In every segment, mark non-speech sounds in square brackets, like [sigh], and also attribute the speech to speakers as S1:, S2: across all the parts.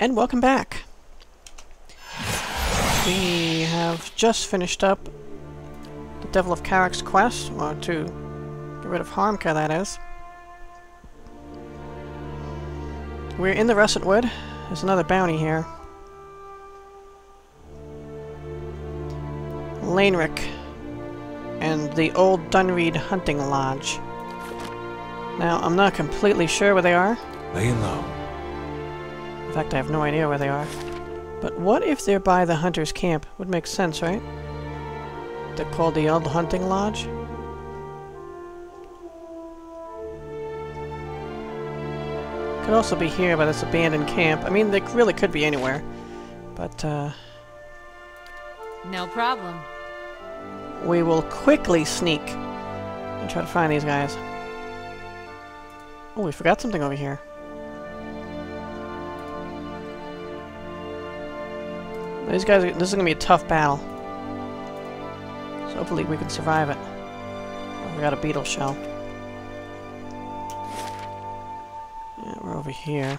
S1: And welcome back. We have just finished up the Devil of Caroc's quest, or to get rid of Harmka, that is. We're in the Russet Wood. There's another bounty here. Laenric and the Old Dunryd Hunting Lodge. Now, I'm not completely sure where they are.
S2: Laying low.
S1: Fact, I have no idea where they are. But what if they're by the hunter's camp? Would make sense, right? They're called the Old Hunting Lodge? Could also be here by this abandoned camp. I mean, they really could be anywhere. But, uh...
S3: No problem.
S1: We will quickly sneak and try to find these guys. Oh, we forgot something over here. These guys, are, this is going to be a tough battle. So hopefully we can survive it. Oh, we got a beetle shell. Yeah, we're over here.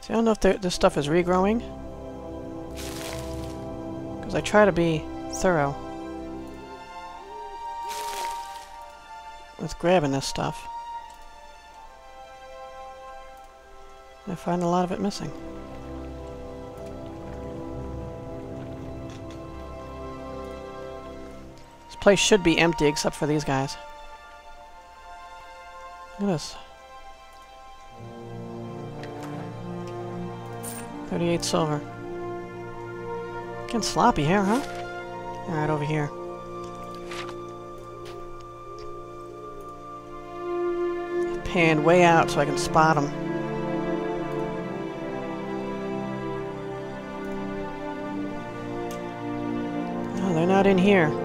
S1: See, I don't know if this stuff is regrowing. Because I try to be thorough with grabbing this stuff. I find a lot of it missing. This place should be empty except for these guys. Look at this. 38 silver. Getting sloppy here, huh? Alright, over here. Panned way out so I can spot them. In here.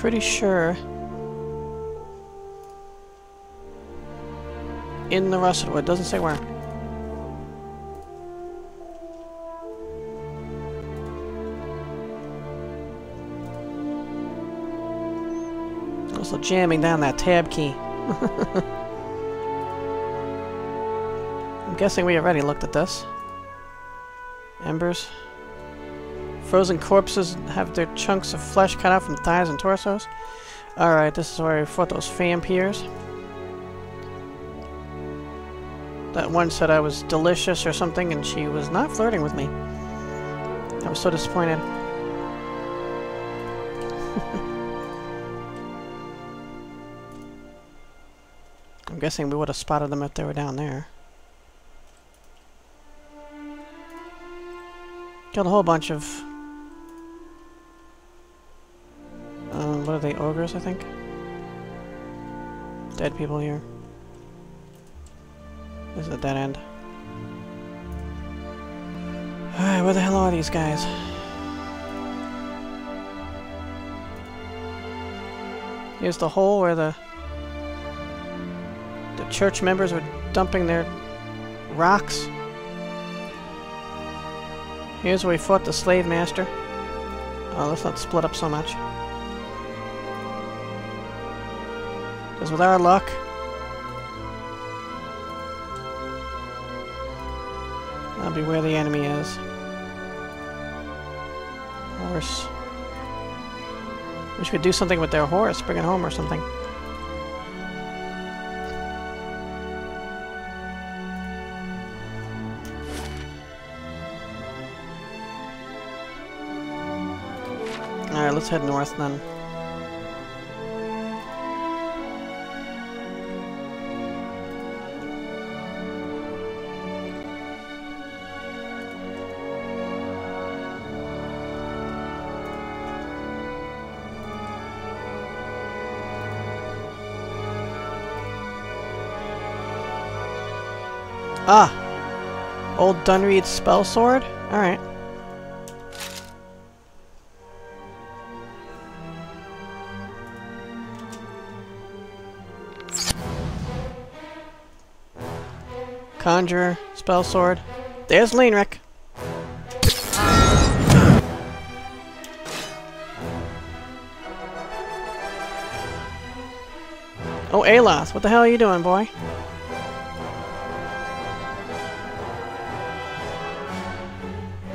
S1: pretty sure in the russet wood. Doesn't say where. Jamming down that tab key. [laughs] I'm guessing we already looked at this. Embers. Frozen corpses have their chunks of flesh cut out from thighs and torsos. Alright, this is where we fought those vampires. That one said I was delicious or something, and she was not flirting with me. I was so disappointed. Guessing we would have spotted them if they were down there. Killed a whole bunch of uh, what are they, ogres, I think? Dead people here. This is a dead end. Alright, where the hell are these guys? Here's the hole where the church members were dumping their rocks. Here's where we fought the slave master. Oh, let's not split up so much. Because with our luck... That'll be where the enemy is. Horse. We could do something with their horse, bring it home or something. Head north then. Ah! Old Dunryd spell sword? Alright. Conjurer, Spell Sword. There's Laenric. Oh, Aloth, what the hell are you doing, boy?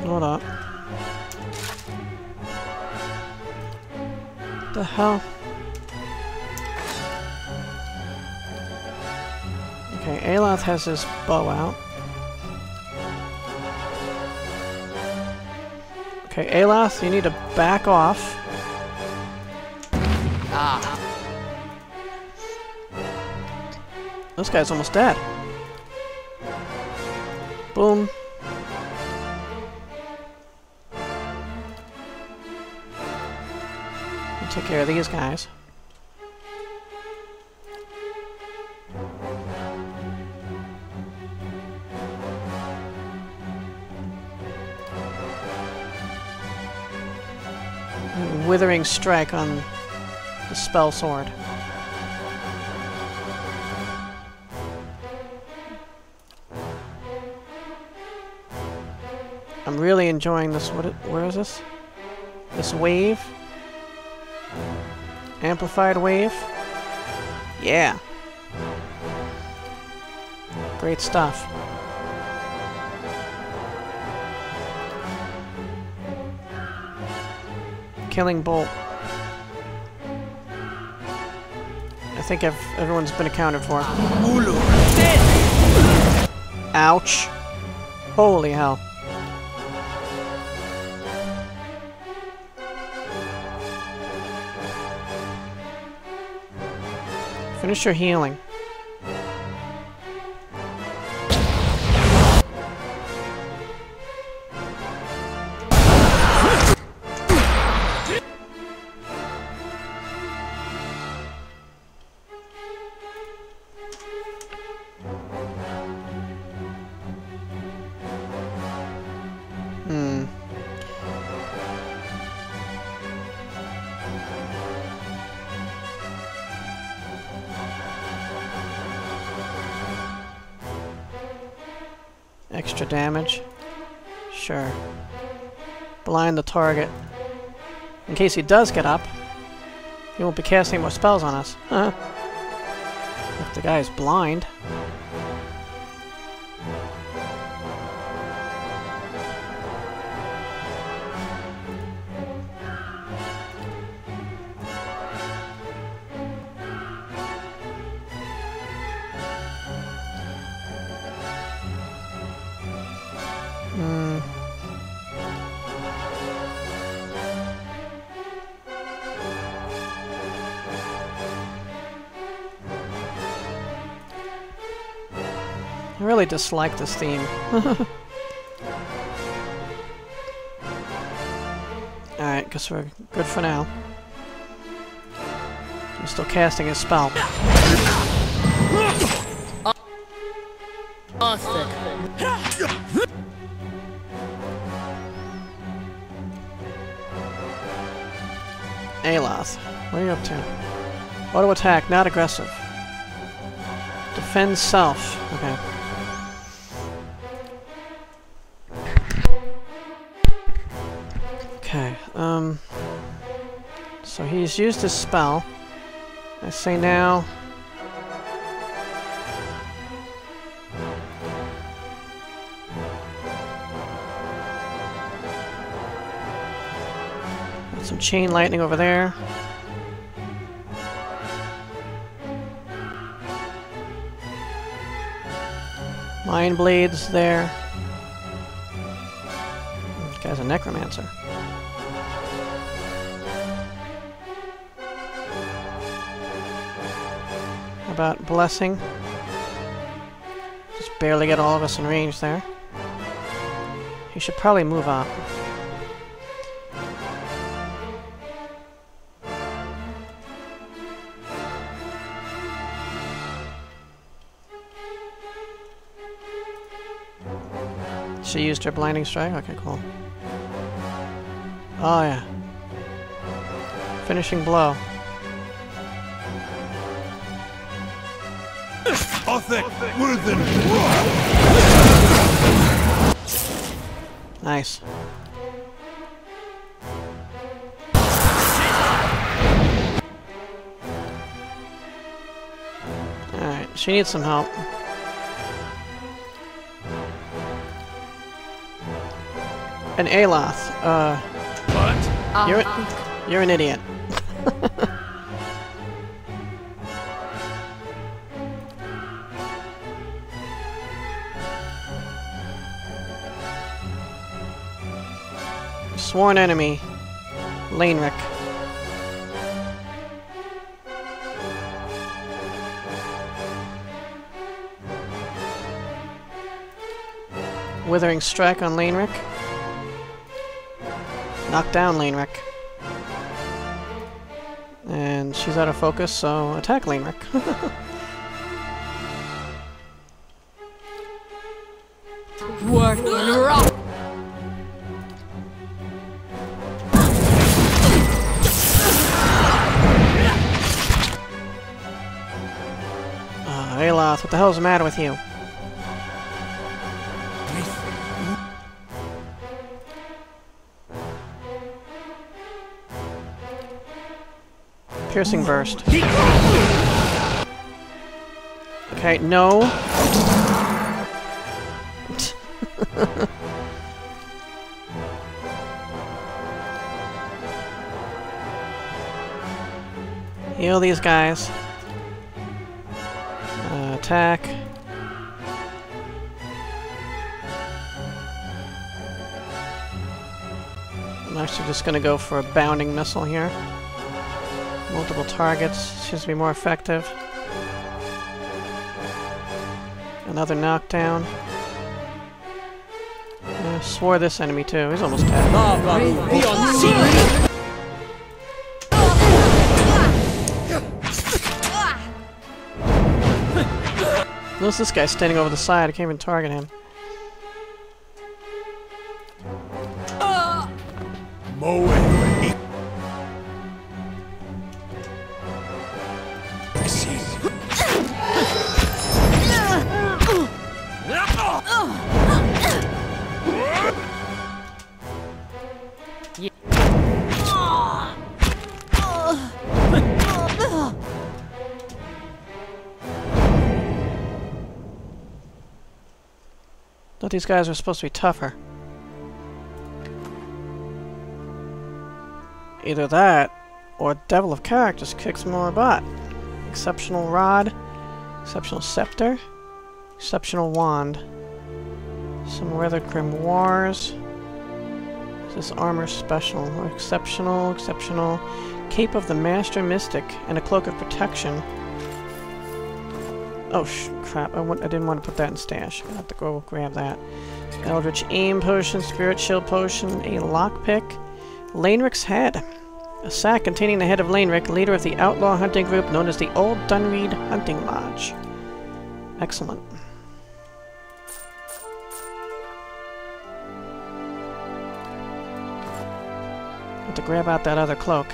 S1: Hold up. the hell? Has his bow out. Okay, Aloth, you need to back off.
S3: Ah.
S1: This guy's almost dead. Boom. We'll take care of these guys. Withering strike on the spell sword. I'm really enjoying this. What? Where is this? This wave? Amplified wave? Yeah. Great stuff. Killing Bolt. I think ev everyone's been accounted for. Ouch. Holy hell. Finish your healing. Extra damage? Sure. Blind the target. In case he does get up, he won't be casting more spells on us. Huh? If the guy's blind. Really dislike this theme. [laughs] Alright, guess we're good for now. I'm still casting his spell.
S3: Awesome.
S1: Aloth, what are you up to? Auto attack, not aggressive. Defend self. Okay. Okay, um... So he's used his spell. I say now... Some chain lightning over there. Mind blades there. This guy's a necromancer. About blessing? Just barely get all of us in range there. He should probably move up. She used her blinding strike? Okay, cool. Oh, yeah. Finishing blow.
S2: Othic Worthen
S1: Nice. Alright, she needs some help. An Aloth. Uh,
S2: What?
S1: You're-
S3: Uh,
S1: you're an idiot. Sworn enemy. Laenric. Withering Strike on Laenric. Knock down Laenric. And she's out of focus, so attack Laenric. [laughs] what the hell's the matter with you? Piercing burst. Okay, no. [laughs] Heal these guys. Uh, attack. I'm actually just gonna go for a bounding missile here. Multiple targets seems to be more effective. Another knockdown. Yeah, swore this enemy too. He's almost dead.
S3: Be
S1: this guy standing over the side. I can't even target him. Thought these guys were supposed to be tougher. Either that, or Devil of Characters kicks more butt. Exceptional Rod, Exceptional Scepter, Exceptional Wand, some Weather Grimoires. This is Armor Special, Exceptional, Exceptional, Cape of the Master Mystic, and a Cloak of Protection. Oh, crap. I, I didn't want to put that in stash. i have to go grab that. Eldritch Aim Potion, Spirit Shield Potion, a Lockpick, Laenric's Head. A sack containing the head of Laenric, leader of the outlaw hunting group known as the Old Dunryd Hunting Lodge. Excellent. Have to grab out that other cloak.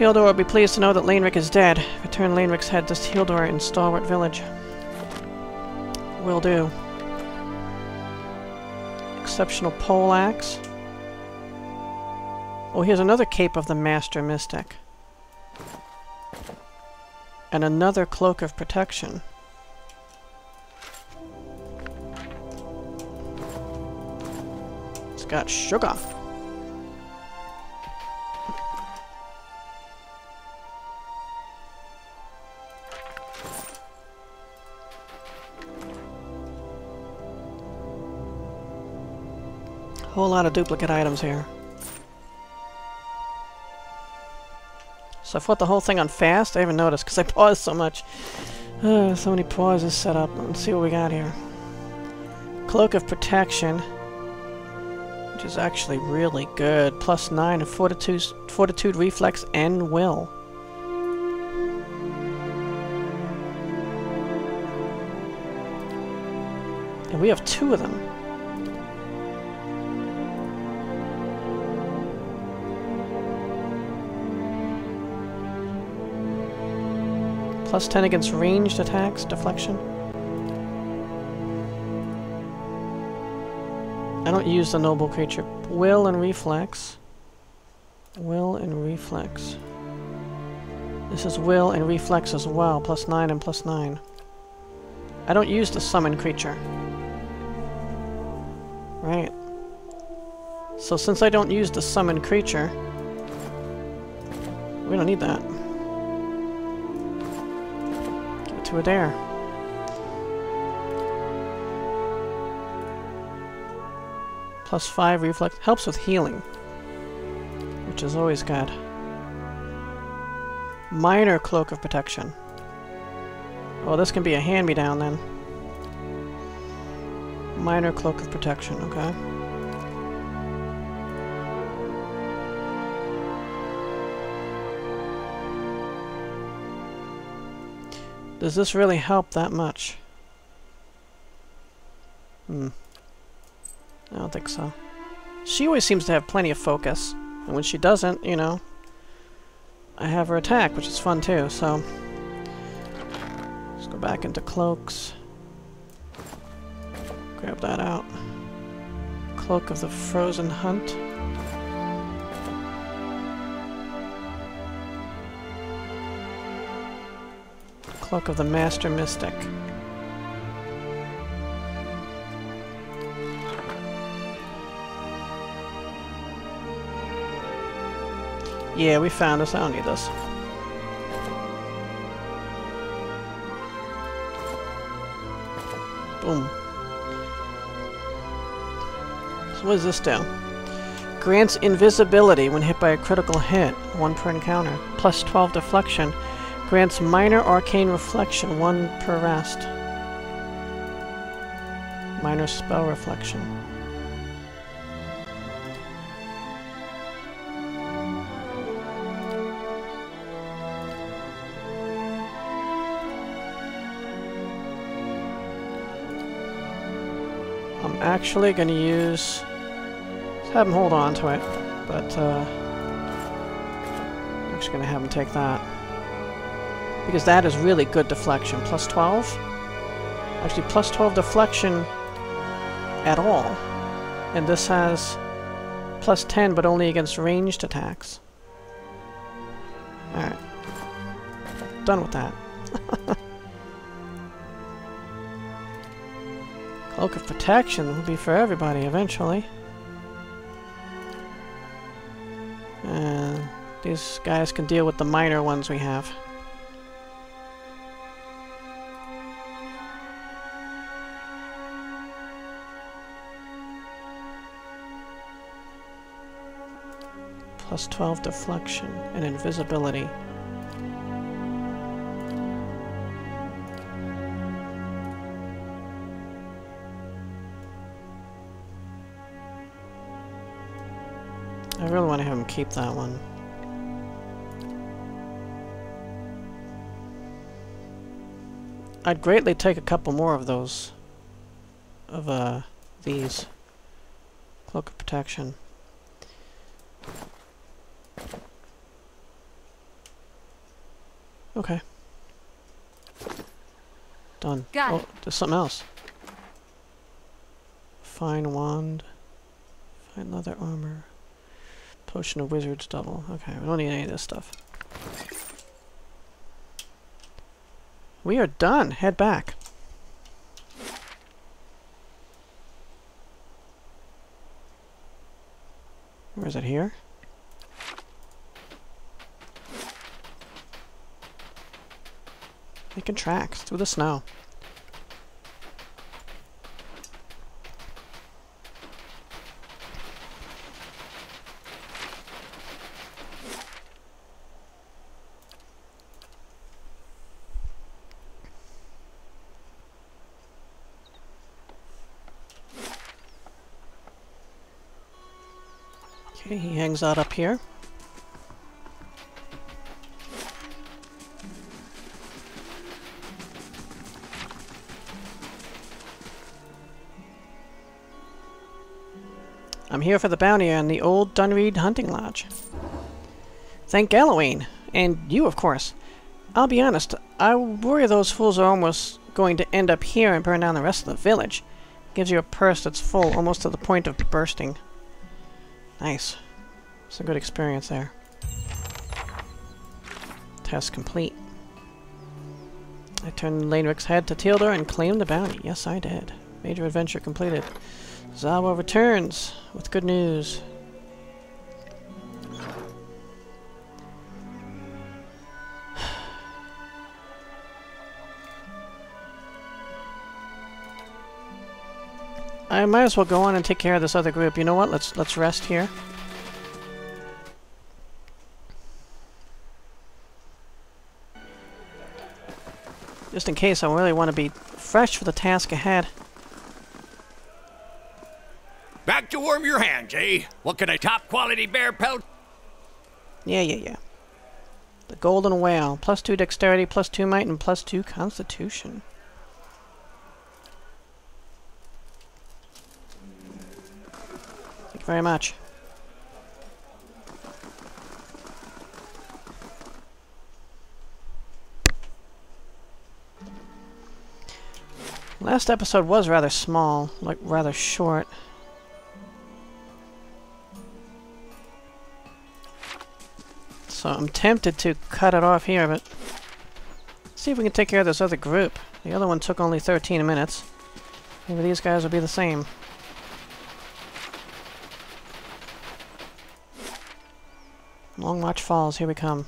S1: Teodor will be pleased to know that Laenric is dead. Return Laenric's head to Teodor in Stalwart Village. Will do. Exceptional poleaxe. Oh, here's another cape of the Master Mystic. And another cloak of protection. It's got sugar. Whole lot of duplicate items here. So I fought the whole thing on fast. I haven't noticed because I paused so much. Uh, so many pauses set up. Let's see what we got here. Cloak of Protection, which is actually really good. Plus nine of fortitude, fortitude, reflex, and will. And we have two of them. Plus 10 against ranged attacks, deflection. I don't use the noble creature. Will and reflex. Will and reflex. This is will and reflex as well, plus 9 and plus 9. I don't use the summon creature. Right. So since I don't use the summon creature, we don't need that. To Adair. Plus 5 reflex. Helps with healing. Which is always good. Minor Cloak of Protection. Oh, this can be a hand-me-down then. Minor Cloak of Protection, okay. Does this really help that much? Hmm. I don't think so. She always seems to have plenty of focus. And when she doesn't, you know, I have her attack, which is fun too, so... Let's go back into cloaks. Grab that out. Cloak of the Frozen Hunt. Cloak of the Master Mystic. Yeah, we found this. I don't need this. Boom. So what does this do? Grants invisibility when hit by a critical hit. One per encounter. Plus 12 deflection. Grants minor arcane reflection. One per rest. Minor spell reflection. I'm actually going to use... Have him hold on to it, but uh, I'm just going to have him take that. Because that is really good deflection. Plus 12? Actually, plus 12 deflection at all. And this has plus 10, but only against ranged attacks. Alright. Done with that. [laughs] Cloak of Protection will be for everybody eventually. And these guys can deal with the minor ones we have. Plus 12 deflection and invisibility. I really want to have him keep that one. I'd greatly take a couple more of those. Of, uh, these. Cloak of Protection. Okay. Done.
S3: Got
S1: oh,
S3: it.
S1: there's something else. Fine wand. Fine leather armor. Potion of Wizard's Double. Okay, we don't need any of this stuff. We are done. Head back. Where is it here? Making through the snow. Okay, he hangs out up here. I'm here for the bounty on the old Dunryd Hunting Lodge. Thank Galawain, and you, of course. I'll be honest, I worry those fools are almost going to end up here and burn down the rest of the village. Gives you a purse that's full, almost to the point of bursting. Nice. It's a good experience there. Task complete. I turned Laenric's head to Teodor and claimed the bounty. Yes, I did. Major adventure completed. Zahua returns with good news. [sighs] I might as well go on and take care of this other group. You know what? Let's let's rest here. Just in case I really want to be fresh for the task ahead.
S4: To warm your hands, eh? What can a top quality bear pelt?
S1: Yeah, yeah, yeah. The Golden Whale. Plus two dexterity, plus two might, and plus two constitution. Thank you very much. Last episode was rather small, like rather short. So I'm tempted to cut it off here, but see if we can take care of this other group. The other one took only 13 minutes. Maybe these guys will be the same. Long Watch Falls, here we come.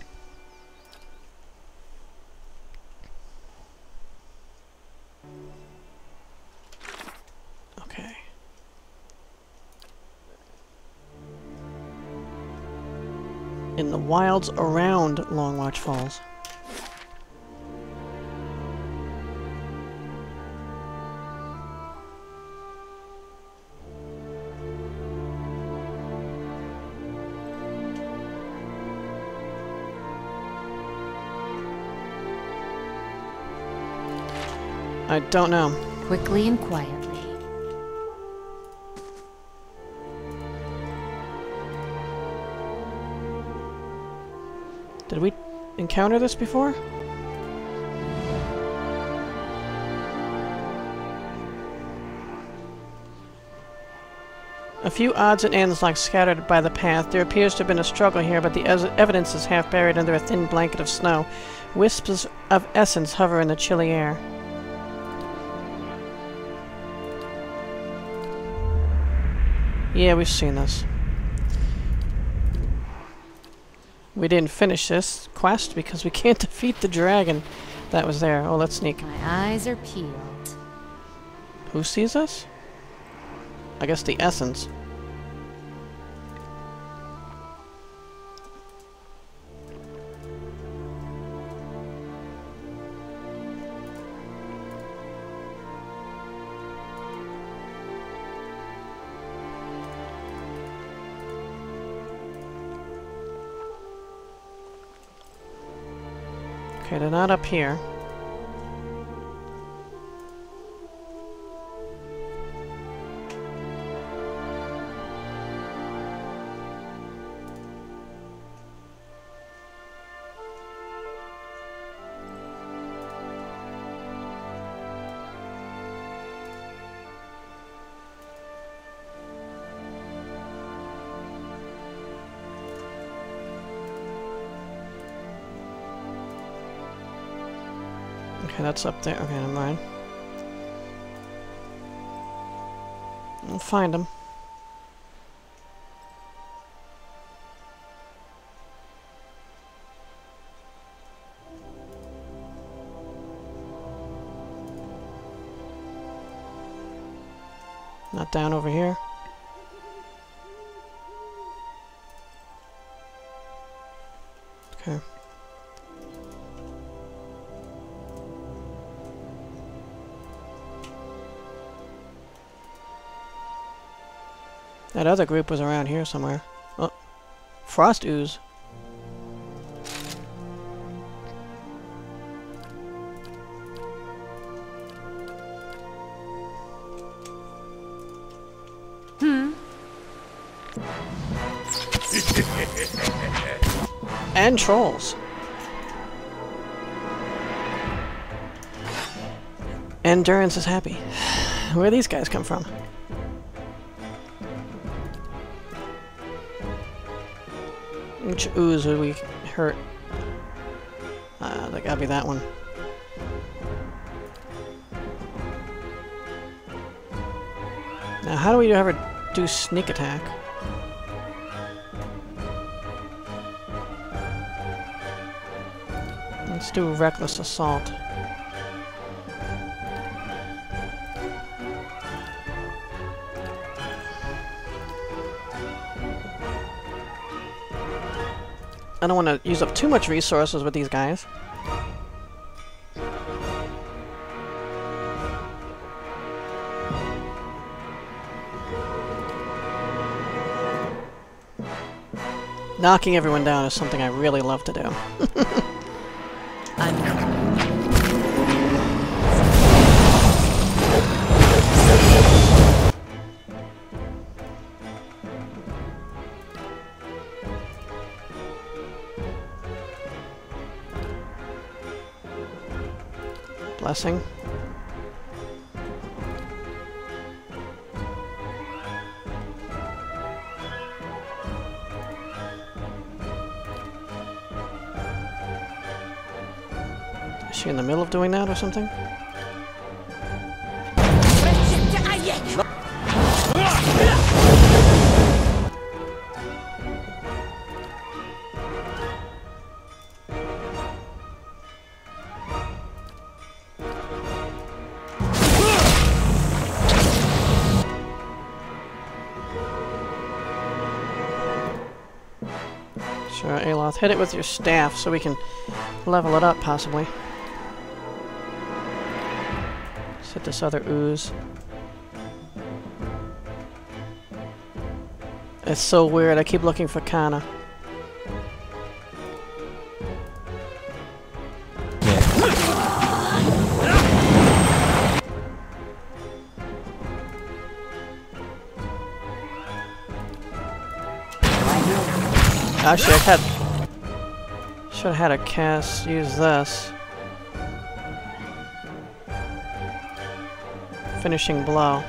S1: Wilds around Long Watch Falls. I don't know.
S3: Quickly and quietly.
S1: Did we encounter this before? A few odds and ends like scattered by the path. There appears to have been a struggle here, but the evidence is half buried under a thin blanket of snow. Wisps of essence hover in the chilly air. Yeah, we've seen this. We didn't finish this quest because we can't [laughs] defeat the dragon that was there. Oh, let's sneak.
S3: My eyes are peeled.
S1: Who sees us? I guess the essence. Not up here. That's up there. Okay, never mind. We'll find him. Not down over here. Okay. That other group was around here somewhere. Oh. Frost Ooze. Hmm. [laughs] and trolls. Endurance is happy. [sighs] Where these guys come from? Which ooze would we hurt? Uh, that gotta be that one. Now, how do we ever do sneak attack? Let's do reckless assault. I don't want to use up too much resources with these guys. Knocking everyone down is something I really love to do. [laughs] Is she in the middle of doing that or something? Sure, Aloth. Hit it with your staff so we can level it up, possibly. Let's hit this other ooze. It's so weird. I keep looking for Kana. Actually, I had should have had a cast use this. Finishing blow.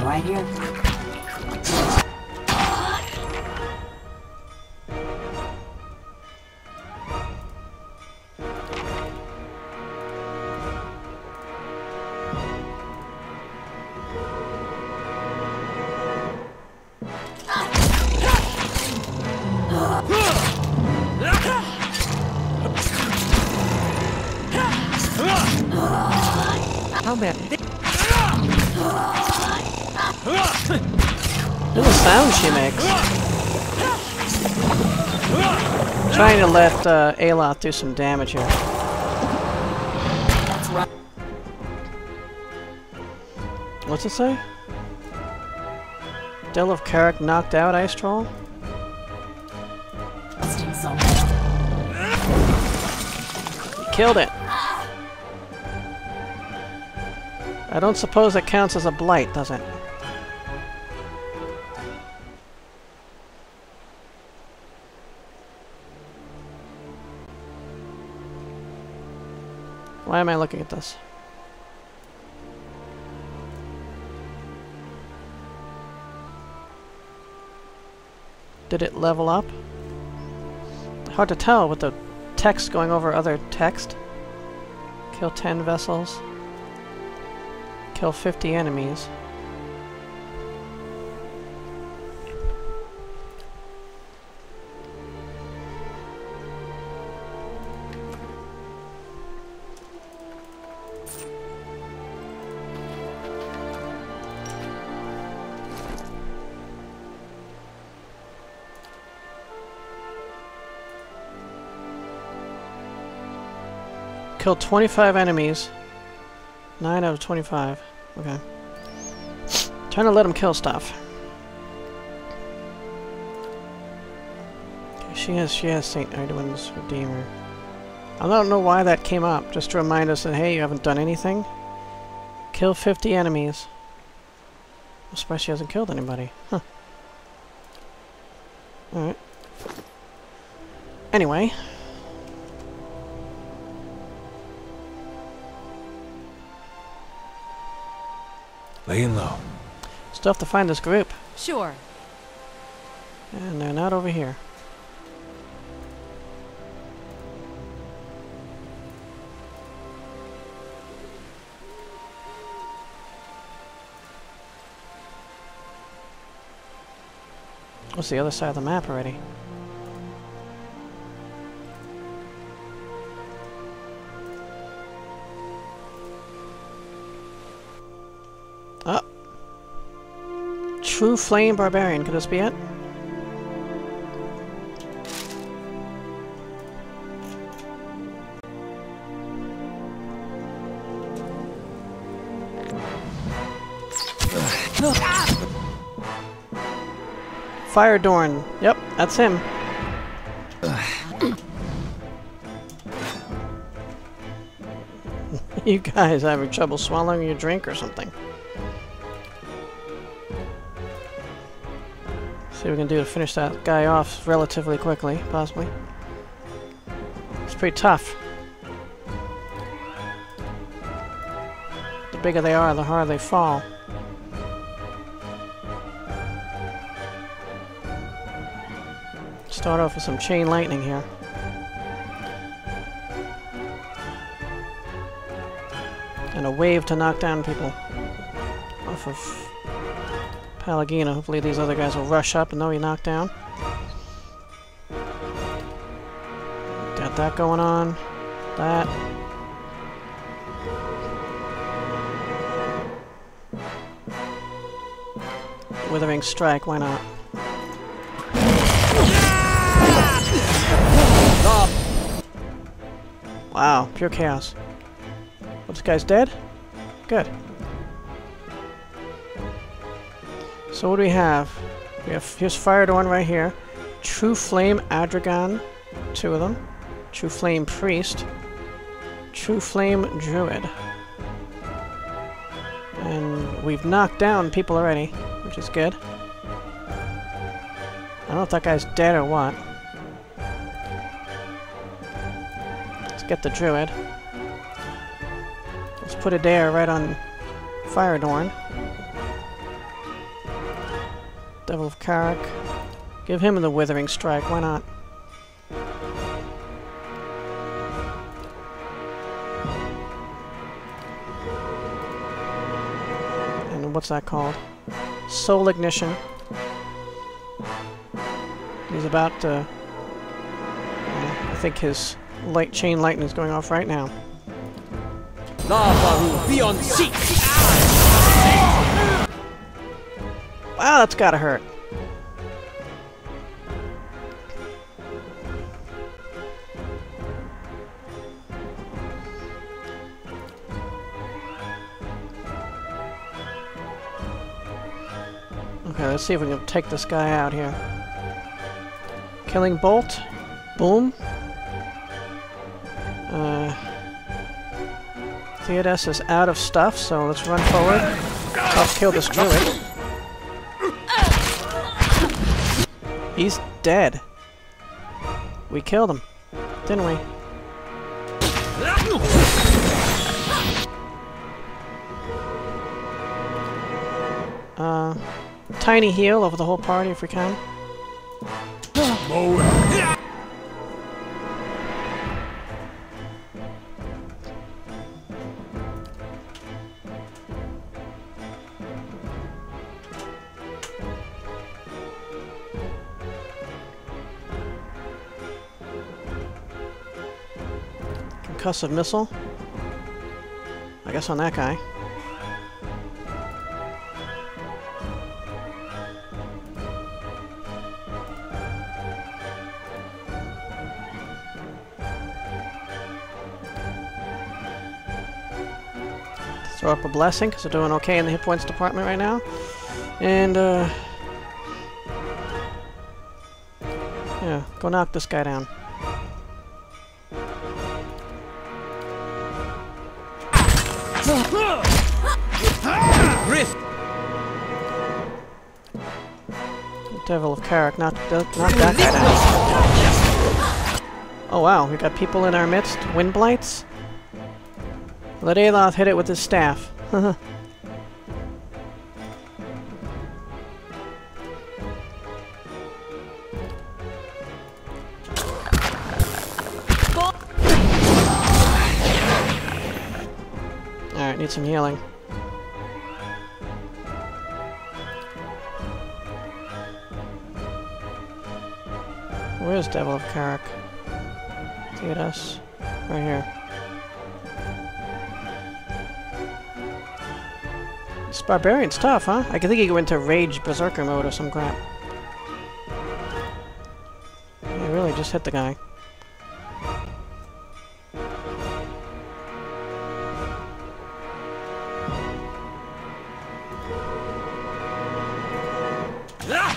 S5: Right here.
S1: How at the sound she makes. Trying to let uh, Aloth do some damage here. What's it say? Del of Caroc knocked out Ice Troll? Killed it! I don't suppose it counts as a blight, does it? Why am I looking at this? Did it level up? Hard to tell with the text going over other text. Kill 10 vessels. Kill 50 enemies. Kill 25 enemies. 9 out of 25. Okay. Trying to let him kill stuff. She has she has Saint Ydwen's Redeemer. I don't know why that came up, just to remind us that hey, you haven't done anything. Kill 50 enemies. I'm surprised she hasn't killed anybody. Huh. Alright. Anyway.
S2: Laying low.
S1: Still have to find this group.
S3: Sure.
S1: And they're not over here. What's the other side of the map already? Oh. True Flame Barbarian. Could this be it? Firedorn. Yep, that's him. [laughs] you guys having trouble swallowing your drink or something. We can do to finish that guy off relatively quickly, possibly. It's pretty tough. The bigger they are, the harder they fall. Start off with some chain lightning here. And a wave to knock down people off of Pallegina. Hopefully these other guys will rush up and they'll be knocked down. Got that going on. That. Withering Strike, why not? Wow, pure chaos. Oh, this guy's dead? Good. So what do we have? We have here's Firedorn right here. True Flame Adragan, two of them. True Flame Priest. True Flame Druid. And we've knocked down people already, which is good. I don't know if that guy's dead or what. Let's get the Druid. Let's put a dare right on Firedorn. Of Caroc. Give him the Withering Strike, why not? And what's that called? Soul Ignition. He's about to... I think his light chain lightning is going off right now.
S5: Be on seat!
S1: Wow, that's gotta hurt. Let's see if we can take this guy out here. Killing Bolt. Boom. Uh, Theodas is out of stuff, so let's run forward. Help kill this druid. He's dead. We killed him, didn't we? Tiny heal over the whole party if we can. Concussive missile. I guess on that guy. Throw up a blessing because they're doing okay in the hit points department right now. And, uh... Yeah, go knock this guy down.
S5: Rift!
S1: Devil of Caroc, th knock that guy down. Oh wow, we got people in our midst. Wind Blights? Ladaloth hit it with his staff. [laughs] barbarian's tough, huh? I can think he go into rage berserker mode or some crap. He really just hit the guy.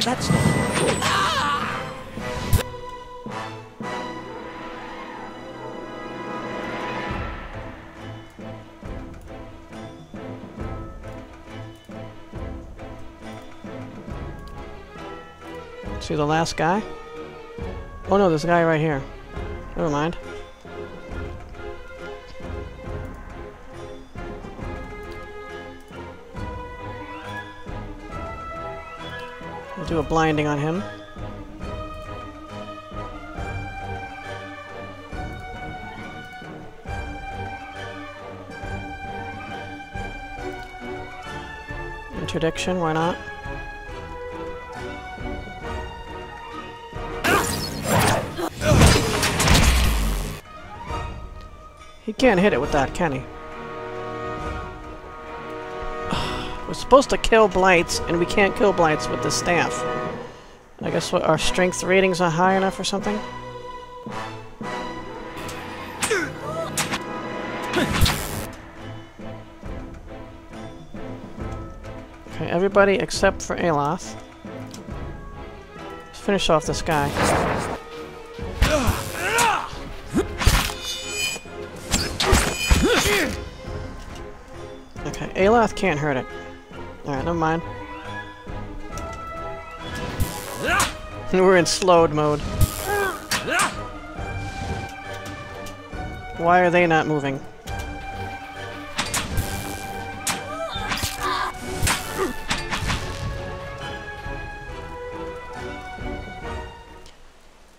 S5: That's not.
S1: See the last guy? Oh no, a guy right here. Never mind. We'll do a blinding on him. Interdiction, why not? Can't hit it with that, can he? [sighs] We're supposed to kill blights, and we can't kill blights with the staff. I guess what our strength ratings are high enough or something? Okay, everybody except for Aloth. Let's finish off this guy. Aloth can't hurt it. Alright, never mind. We're in slowed mode. Why are they not moving?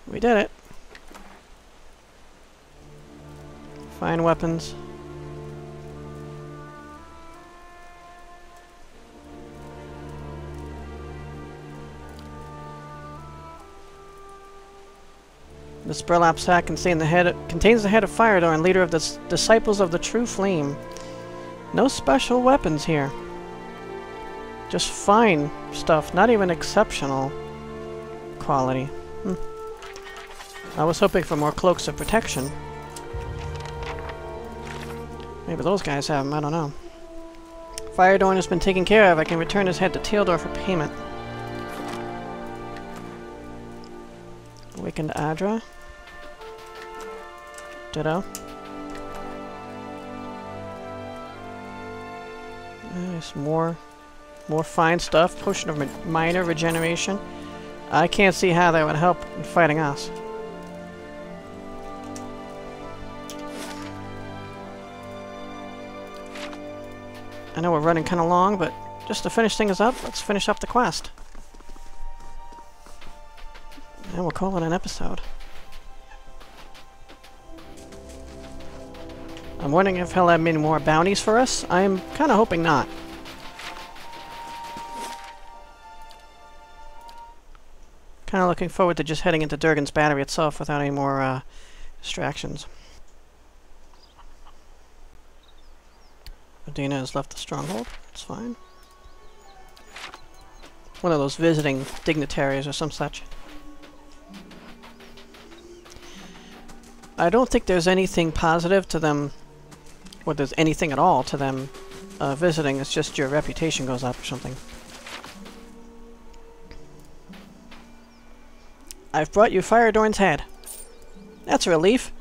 S1: We did it. Fine weapons. Burlap sack contain the head, contains the head of Firedorn, leader of the Disciples of the True Flame. No special weapons here. Just fine stuff, not even exceptional quality. Hmm. I was hoping for more cloaks of protection. Maybe those guys have them, I don't know. Firedorn has been taken care of. I can return his head to Teodor for payment. Awakened Adra. Ditto. Nice, more, more fine stuff. Potion of mi- minor regeneration. I can't see how that would help in fighting us. I know we're running kind of long, but just to finish things up, let's finish up the quest. And we'll call it an episode. I'm wondering if he'll have many more bounties for us. I'm kind of hoping not. Kind of looking forward to just heading into Durgan's battery itself without any more uh, distractions. Adina has left the stronghold. It's fine. One of those visiting dignitaries or some such. I don't think there's anything positive to them, or there's anything at all to them uh, visiting. It's just your reputation goes up or something. I've brought you Firedorn's head. That's a relief.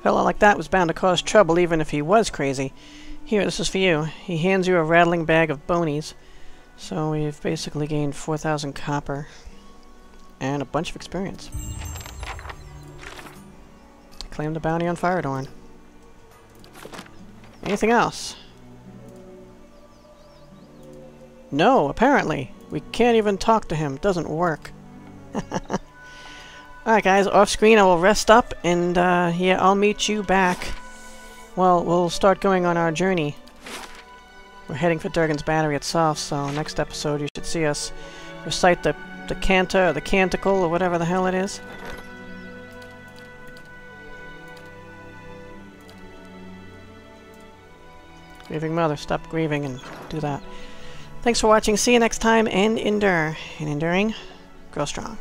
S1: A fellow like that was bound to cause trouble even if he was crazy. Here, this is for you. He hands you a rattling bag of bonies. So we've basically gained 4,000 copper and a bunch of experience. Claim the bounty on Firedorn. Anything else? No, apparently. We can't even talk to him. Doesn't work. [laughs] Alright guys, off screen I will rest up and uh, yeah, I'll meet you back. Well, we'll start going on our journey we're heading for Durgan's Battery itself, so next episode you should see us recite the, the canta or the canticle or whatever the hell it is. Grieving mother, stop grieving and do that. Thanks for watching. See you next time and endure. And enduring, grow strong.